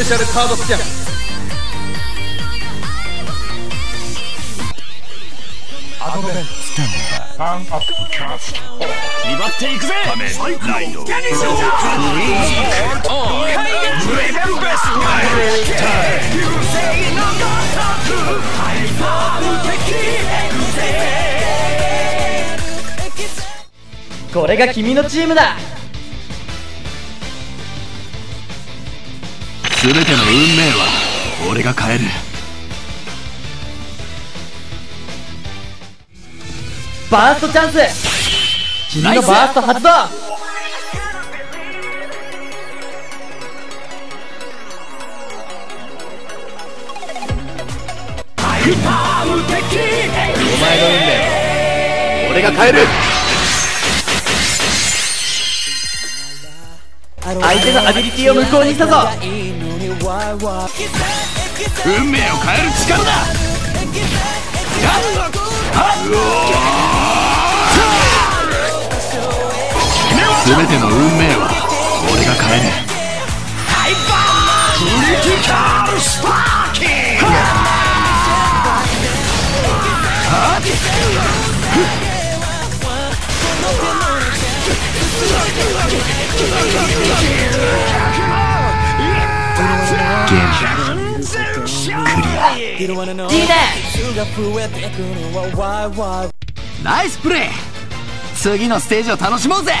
ペシャルカードスキャン。アドベン。トスタン。ダーターン。アップキャスト威張っていくぜ仮面ライドギャニスレベルベスこれが君のチームだ全ての運命は俺が変える。バーストチャンス。君のバースト発動。お前の運命は俺が変える。相手のアビリティを無効にしたぞ運命を変える力だ。全ての運命は俺が変える。クリティカルスパー。キンゲナイスプレー。次のステージを楽しもうぜ。